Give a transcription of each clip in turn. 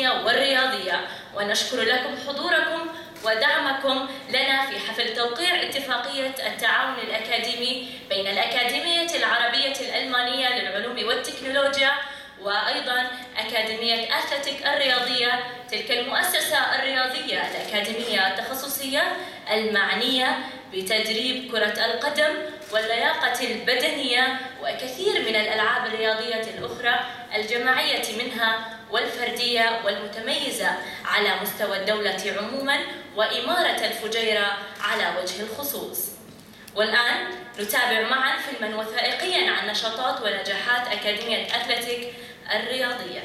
الفنية والرياضية. ونشكر لكم حضوركم ودعمكم لنا في حفل توقيع اتفاقية التعاون الأكاديمي بين الأكاديمية العربية الألمانية للعلوم والتكنولوجيا وأيضا أكاديمية أثلتيك الرياضية تلك المؤسسة الرياضية الأكاديمية التخصصية المعنية بتدريب كرة القدم واللياقة البدنية وكثير من الألعاب الرياضية الأخرى الجماعية منها والفردية والمتميزة على مستوى الدولة عموما وإمارة الفجيرة على وجه الخصوص. والآن نتابع معا فيلما وثائقيا عن نشاطات ونجاحات أكاديمية أثلتيك الرياضية.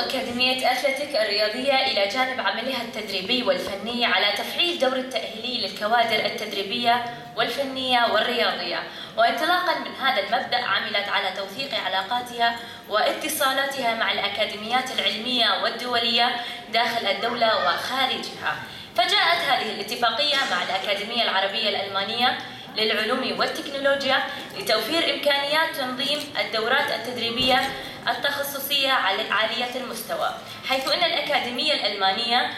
أكاديمية أثلتيك الرياضية إلى جانب عملها التدريبي والفني على تفعيل دور التأهيلي للكوادر التدريبية والفنية والرياضية. وانطلاقا من هذا المبدأ عملت على توثيق علاقاتها واتصالاتها مع الأكاديميات العلمية والدولية داخل الدولة وخارجها. فجاءت هذه الاتفاقية مع الأكاديمية العربية الألمانية للعلوم والتكنولوجيا لتوفير إمكانيات تنظيم الدورات التدريبية التخصصية عالية المستوى حيث أن الأكاديمية الألمانية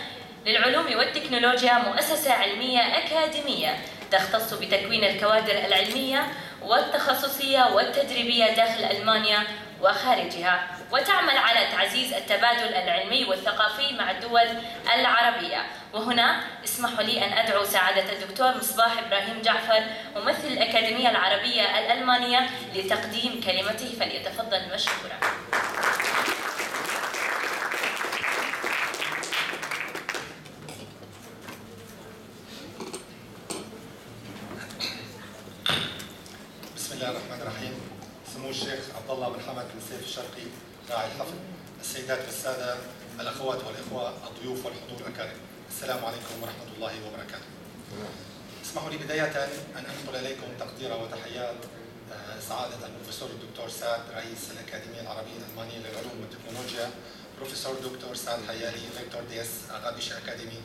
للعلوم والتكنولوجيا مؤسسة علمية أكاديمية تختص بتكوين الكوادر العلمية والتخصصية والتدريبية داخل ألمانيا وخارجها. وتعمل على تعزيز التبادل العلمي والثقافي مع الدول العربية. وهنا اسمحوا لي أن أدعو سعادة الدكتور مصباح إبراهيم جعفر ممثل الأكاديمية العربية الألمانية لتقديم كلمته. فليتفضل مشكورا. بسم الله الرحمن الرحيم. سمو الشيخ عبد الله بن حمد بن سيف الشرقي. راعي الحفل السيدات والسادة الأخوات والإخوة الضيوف والحضور الكريم السلام عليكم ورحمة الله وبركاته. اسمحوا لي بداية أن أنقل إليكم تقدير وتحيات آه، سعادة البروفيسور الدكتور سعد رئيس الأكاديمية العربية الألمانية للعلوم والتكنولوجيا. بروفيسور دكتور سعد حيالي Rektor der Arabisch-Deutschen Akademie für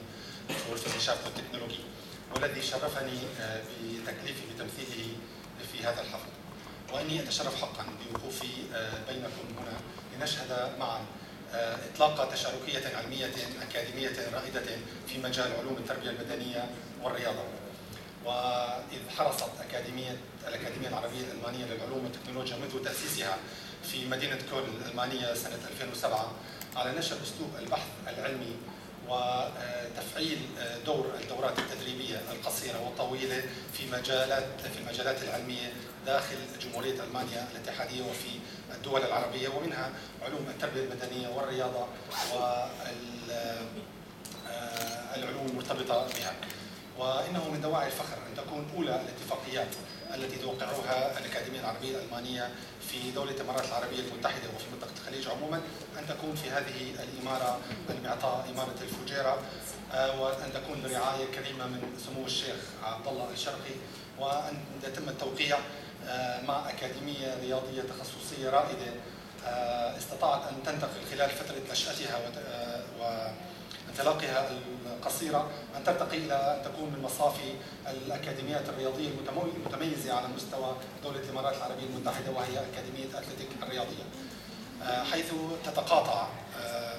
Wissenschaft und Technologie والذي شرفني آه، بتكليفي بتمثيله في هذا الحفل. واني اتشرف حقا بوقوفي آه، بينكم هنا لنشهد معا آه، اطلاق تشاركية علمية أكاديمية رائدة في مجال علوم التربية البدنيه والرياضة. وإذ حرصت اكاديميه الأكاديمية العربية الألمانية للعلوم والتكنولوجيا منذ تأسيسها في مدينة كول الألمانية سنة 2007 على نشر أسلوب البحث العلمي وتفعيل دور الدورات التدريبية القصيرة والطويلة في مجالات في المجالات العلمية داخل جمهورية ألمانيا الاتحادية وفي الدول العربية ومنها علوم التربية البدنيه والرياضة والعلوم المرتبطة بها. وإنه من دواعي الفخر أن تكون أولى الاتفاقيات التي توقعها الأكاديمية العربية الألمانية في دولة الإمارات العربية المتحدة وفي منطقة الخليج عموما أن تكون في هذه الإمارة المعطاء إمارة الفجيرة آه، وأن تكون برعايه كريمة من سمو الشيخ عبد الله الشرقي وأن يتم التوقيع آه، مع أكاديمية رياضية تخصصية رائدة آه، استطاعت أن تنتقل خلال فترة نشأتها وانطلاقها القصيرة أن ترتقي إلى أن تكون من مصافي الاكاديميات الرياضية المتميزة على مستوى دولة الإمارات العربية المتحدة وهي أكاديمية أتلتيك الرياضية. آه، حيث تتقاطع آه،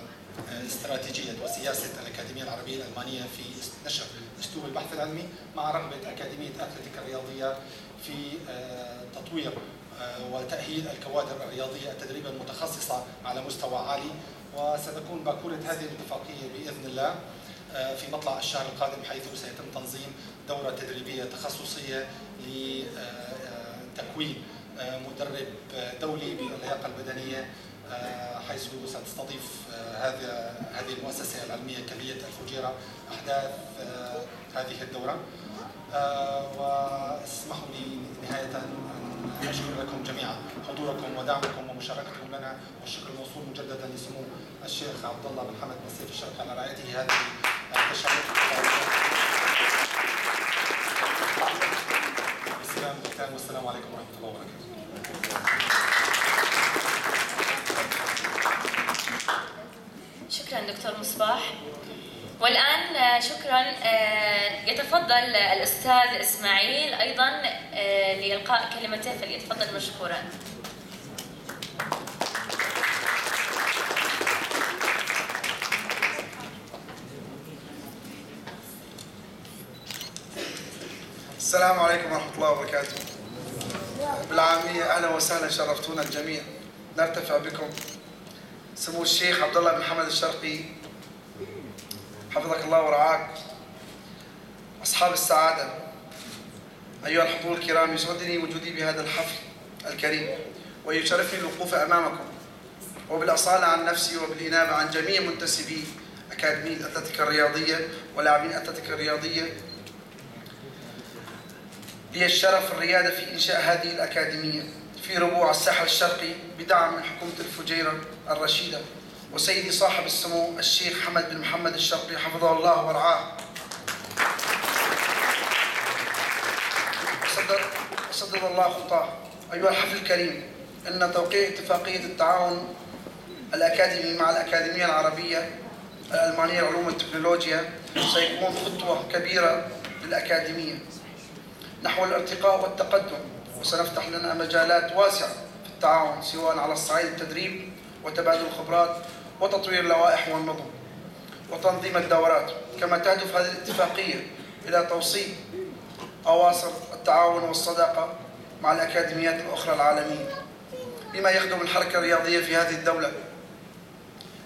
استراتيجية وسياسة الأكاديمية العربية الألمانية في نشر اسلوب البحث العلمي مع رغبة أكاديمية أتلتيك الرياضية في آه، تطوير وتأهيل الكوادر الرياضية التدريب المتخصصة على مستوى عالي وستكون باكورة هذه الاتفاقية بإذن الله آه، في مطلع الشهر القادم حيث سيتم تنظيم دورة تدريبية تخصصية لتكوين آه، مدرب دولي باللياقة البدنية آه، حيث ستستضيف هذه هذه المؤسسة العلمية كلية الفجيرة أحداث هذه الدورة. واسمحوا لي نهاية أشكر لكم جميعا حضوركم ودعمكم ومشاركتكم لنا والشكر الموصول مجددا لسمو الشيخ عبد الله بن حمد بن سيف الشرق على رعايته هذه التشرف والسلام عليكم ورحمة الله وبركاته. شكرا دكتور مصباح. والآن آه، شكرا آه، يتفضل الأستاذ إسماعيل أيضا آه، لإلقاء كلمته فليتفضل مشكورا. السلام عليكم ورحمة الله وبركاته. بالعامية أهلا وسهلا شرفتونا الجميع. نرتفع بكم. سمو الشيخ عبد الله بن حمد الشرقي حفظك الله ورعاك. أصحاب السعادة أيها الحضور الكرام يسعدني وجودي بهذا الحفل الكريم ويشرفني الوقوف أمامكم وبالأصالة عن نفسي وبالإنابة عن جميع منتسبي أكاديمية الأتلتيكا الرياضية ولاعبين الأتلتيكا الرياضية. لي الشرف الريادة في إنشاء هذه الأكاديمية في ربوع الساحل الشرقي بدعم من حكومة الفجيرة الرشيدة. وسيدي صاحب السمو الشيخ حمد بن محمد الشرقي حفظه الله ورعاه. وسدد الله خطاه. أيها الحفل الكريم إن توقيع اتفاقية التعاون الأكاديمي مع الأكاديمية العربية الألمانية للعلوم والتكنولوجيا سيكون خطوة كبيرة للأكاديمية. نحو الارتقاء والتقدم وسنفتح لنا مجالات واسعة في التعاون سواء على الصعيد التدريب وتبادل الخبرات وتطوير اللوائح والنظم وتنظيم الدورات كما تهدف هذه الاتفاقية إلى توصيل أواصر التعاون والصداقة مع الأكاديميات الأخرى العالمية بما يخدم الحركة الرياضية في هذه الدولة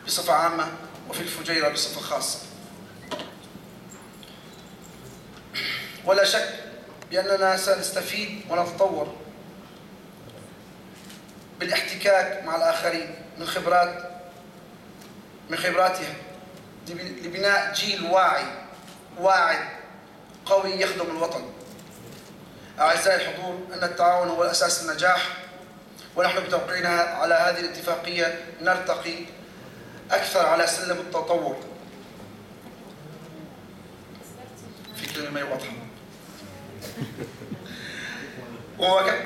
بصفة عامة وفي الفجيرة بصفة خاصة. ولا شك بأننا سنستفيد ونتطور بالاحتكاك مع الآخرين من خبرات من خبراتهم لبناء جيل واعي واعد قوي يخدم الوطن. أعزائي الحضور أن التعاون هو أساس النجاح ونحن بتوقيعنا على هذه الاتفاقية نرتقي أكثر على سلم التطور. في كلمة واضحة ومواكبة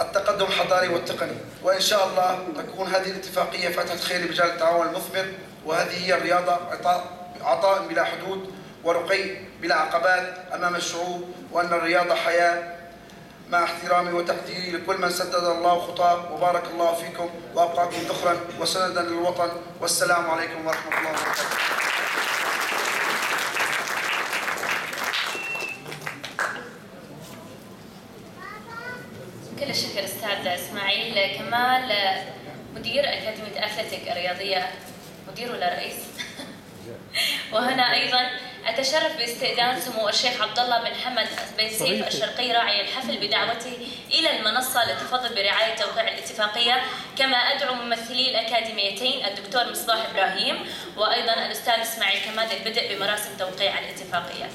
التقدم الحضاري والتقني. وإن شاء الله تكون هذه الاتفاقية فتحة خير لمجال التعاون المثمر. وهذه هي الرياضة عطاء, بلا حدود ورقي بلا عقبات أمام الشعوب وأن الرياضة حياة مع احترامي وتقديري لكل من سدد الله خطاه. وبارك الله فيكم وأبقاكم ذخرا وسندا للوطن. والسلام عليكم ورحمة الله وبركاته. كل الشكر أستاذ إسماعيل كمال مدير أكاديمية اثلتيك الرياضية. مدير ولا رئيس؟ وهنا أيضا أتشرف باستئذان سمو الشيخ عبد الله بن حمد بن سيف الشرقي راعي الحفل بدعوته إلى المنصة للتفضل برعاية توقيع الاتفاقية كما أدعو ممثلي الأكاديميتين الدكتور مصباح إبراهيم وأيضا الأستاذ إسماعيل كمال للبدء بمراسم توقيع الاتفاقية.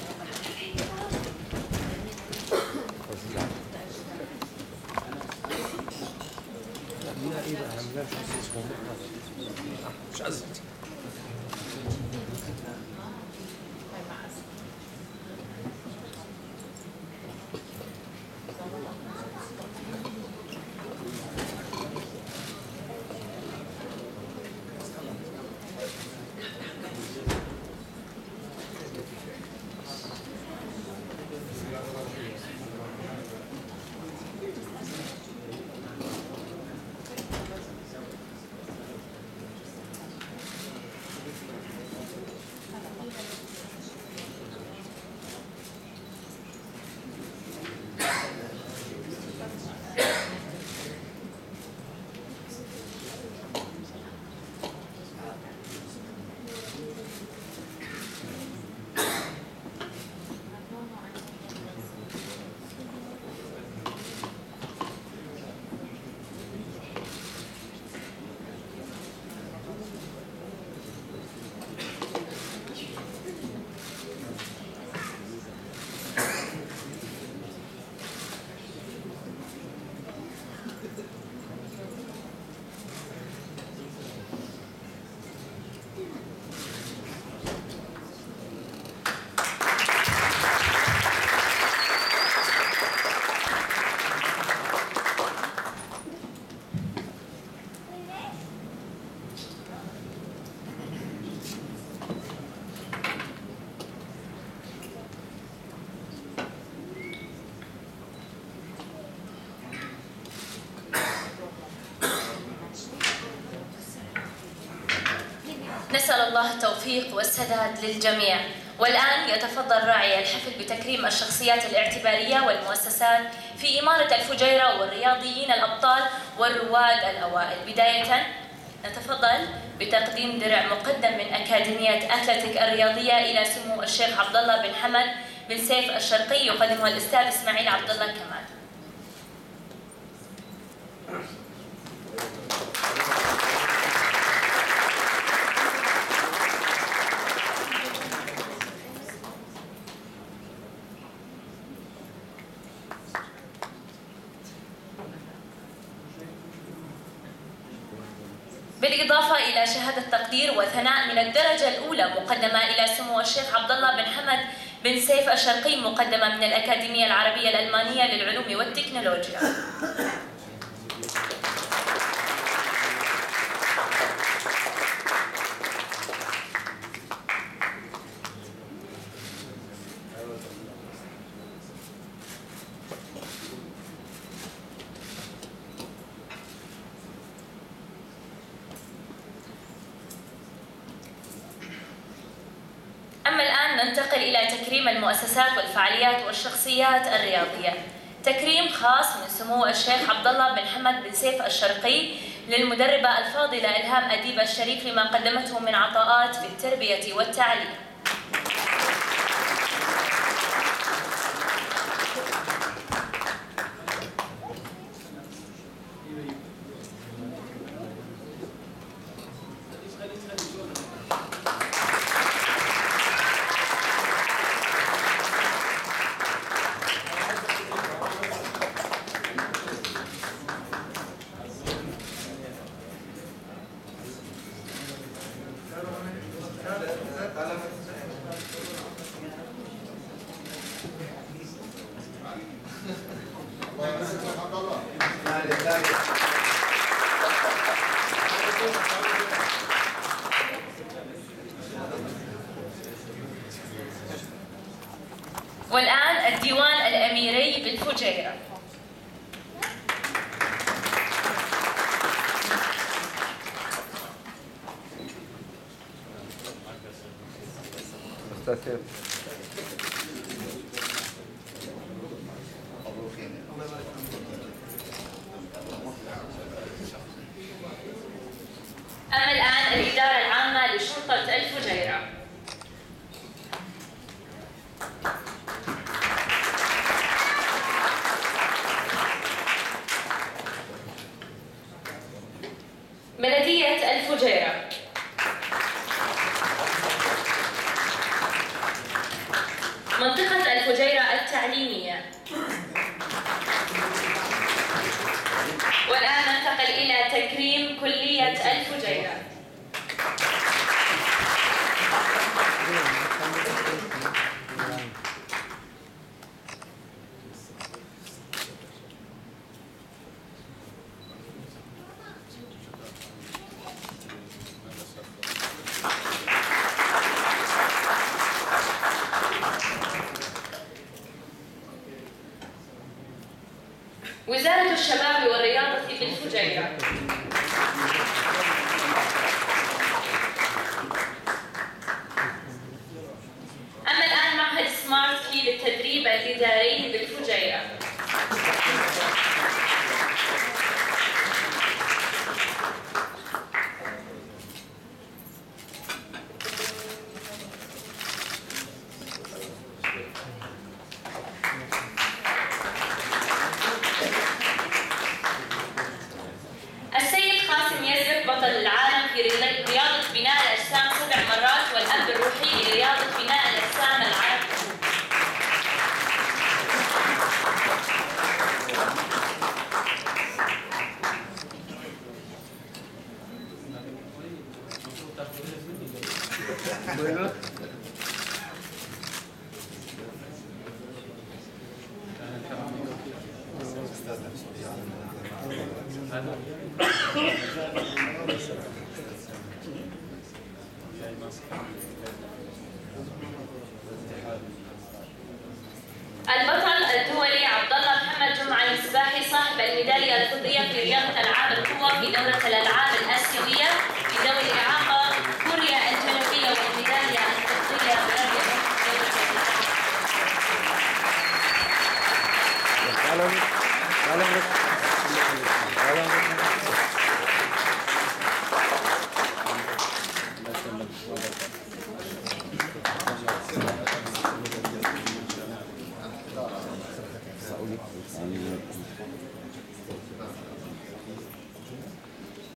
مش عايز نسأل الله التوفيق والسداد للجميع. والآن يتفضل راعي الحفل بتكريم الشخصيات الاعتبارية والمؤسسات في إمارة الفجيرة والرياضيين الأبطال والرواد الأوائل. بداية نتفضل بتقديم درع مقدم من أكاديمية أتلتيك الرياضية إلى سمو الشيخ عبد الله بن حمد بن سيف الشرقي يقدمها الأستاذ إسماعيل عبد الله كمال بالإضافة إلى شهادة تقدير وثناء من الدرجة الأولى مقدمة إلى سمو الشيخ عبد الله بن حمد بن سيف الشرقي مقدمة من الأكاديمية العربية الألمانية للعلوم والتكنولوجيا. ننتقل إلى تكريم المؤسسات والفعاليات والشخصيات الرياضية. تكريم خاص من سمو الشيخ عبد الله بن حمد بن سيف الشرقي للمدربة الفاضلة إلهام أديب الشريف لما قدمته من عطاءات في التربية والتعليم. الإدارة العامة لشرطة الفجيرة. البطل الدولي عبد الله محمد جمعة السباحي صاحب الميدالية الفضية في رياضة ألعاب القوى في دورة الألعاب الآسيوية.